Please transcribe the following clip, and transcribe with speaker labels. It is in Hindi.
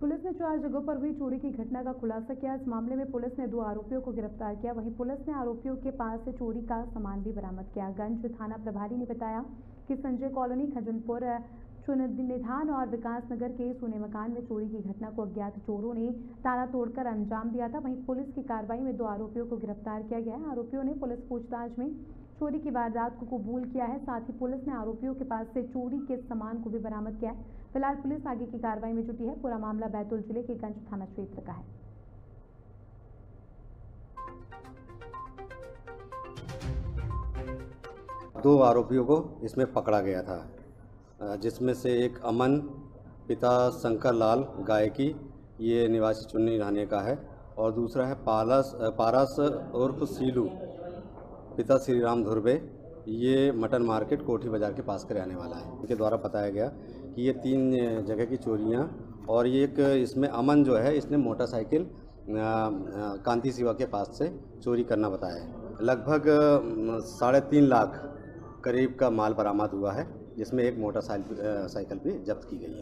Speaker 1: पुलिस ने चार जगहों पर हुई चोरी की घटना का खुलासा किया। इस मामले में पुलिस ने दो आरोपियों को गिरफ़्तार किया। वहीं पुलिस ने आरोपियों के पास से चोरी का सामान भी बरामद किया। गंज थाना प्रभारी ने बताया कि संजय कॉलोनी, खजनपुर निधान और विकास नगर के सोने मकान में चोरी की घटना को अज्ञात चोरों ने ताला तोड़कर अंजाम दिया था। वहीं पुलिस की कार्रवाई में दो आरोपियों को गिरफ़्तार किया गया आरोपियों ने पुलिस पूछताछ में चोरी की वारदात को कबूल किया है, साथ ही पुलिस ने आरोपियों के पास से चोरी के सामान को भी बरामद किया है। फ़िलहाल पुलिस आगे की कार्रवाई में जुटी है। पूरा मामला बैतूल ज़िले के गंज थाना क्षेत्र का है।
Speaker 2: दो आरोपियों को इसमें पकड़ा गया था, जिसमें से एक अमन, पिता शंकर लाल गायकी, ये निवासी चुन्नी रहने का है, और दूसरा है पालस पारस उर्फ़ सीलू। पिता श्री राम धुर्वे, ये मटन मार्केट कोठी बाज़ार के पास के रहने वाला है। इनके द्वारा बताया गया कि ये तीन जगह की चोरियाँ और ये एक इसमें अमन जो है, इसने मोटरसाइकिल कांति शिवा के पास से चोरी करना बताया है। लगभग साढ़े तीन लाख करीब का माल बरामद हुआ है, जिसमें एक मोटरसाइकिल साइकिल भी जब्त की गई है।